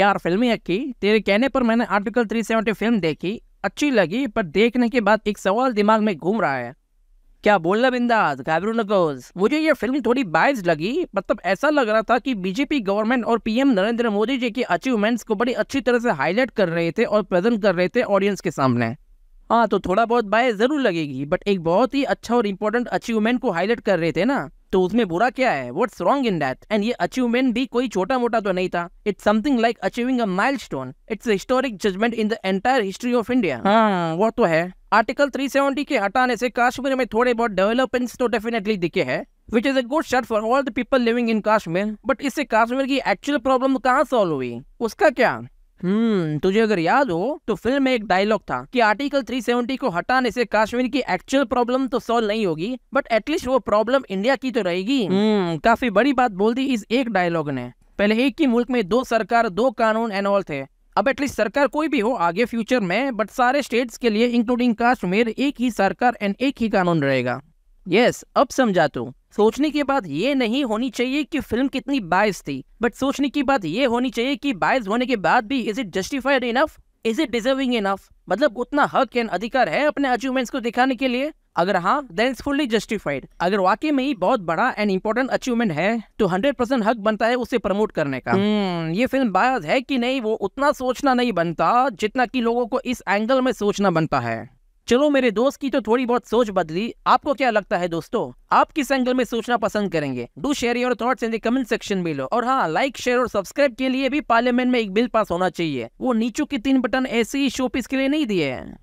यार फिल्मी अक्की तेरे कहने पर मैंने आर्टिकल 370 फ़िल्म देखी, अच्छी लगी, पर देखने के बाद एक सवाल दिमाग में घूम रहा है। क्या बोलना बिंदास, घाबरू नकोज मुझे ये फ़िल्म थोड़ी बाइज लगी मतलब ऐसा लग रहा था कि बीजेपी गवर्नमेंट और पीएम नरेंद्र मोदी जी की अचीवमेंट्स को बड़ी अच्छी तरह से हाईलाइट कर रहे थे और प्रेजेंट कर रहे थे ऑडियंस के सामने। हाँ तो थोड़ा बहुत बाय ज़रूर लगेगी बट एक बहुत ही अच्छा और इम्पोर्टेंट अचीवमेंट को हाईलाइट कर रहे थे ना। तो उसमें बुरा क्या है? What's wrong in that and ये अचीवमेंट भी कोई छोटा मोटा तो नहीं था। It's something like achieving a milestone it's historic judgement in the entire history of India हाँ वो तो है। आर्टिकल 370 के हटाने से कश्मीर में थोड़े बहुत डेवलपमेंट्स तो डेफिनेटली दिखे हैं which is a good start for all the people living in Kashmir but इससे कश्मीर की एक्चुअल प्रॉब्लम कहाँ सॉल्व हुई? उसका क्या? हम्म तुझे अगर याद हो तो फ़िल्म में एक डायलॉग था कि आर्टिकल 370 को हटाने से कश्मीर की एक्चुअल प्रॉब्लम तो सॉल्व नहीं होगी बट एटलीस्ट वो प्रॉब्लम इंडिया की तो रहेगी। हम्म काफ़ी बड़ी बात बोल दी इस एक डायलॉग ने। पहले एक ही मुल्क में दो सरकार, दो कानून एंड ऑल थे। अब एटलीस्ट सरकार कोई भी हो, आगे फ्यूचर में बट सारे स्टेट्स के लिए इंक्लूडिंग कश्मीर एक ही सरकार एंड एक ही कानून रहेगा। यस yes, अब समझा तू सोचने की बात ये नहीं होनी चाहिए कि फ़िल्म कितनी बायस थी बट सोचने की बात ये होनी चाहिए कि बायस होने के बाद भी is it justified enough is it deserving enough मतलब उतना हक एंड अधिकार है अपने अचीवमेंट्स को दिखाने के लिए? अगर हाँ देन फुल्ली जस्टिफाइड अगर वाकई में ही बहुत बड़ा एंड इम्पोर्टेंट अचीवमेंट है तो हंड्रेड परसेंट हक बनता है उसे प्रमोट करने का। Hmm, ये फ़िल्म बायस है कि नहीं वो उतना सोचना नहीं बनता जितना कि लोगों को इस एंगल में सोचना बनता है। चलो मेरे दोस्त की तो थोड़ी बहुत सोच बदली। आपको क्या लगता है दोस्तों? आप किस एंगल में सोचना पसंद करेंगे? Do share your thoughts in the comment section below और हाँ लाइक शेयर और सब्सक्राइब के लिए भी पार्लियामेंट में एक बिल पास होना चाहिए। वो नीचू के तीन बटन ऐसे ही शोपीस के लिए नहीं दिए हैं।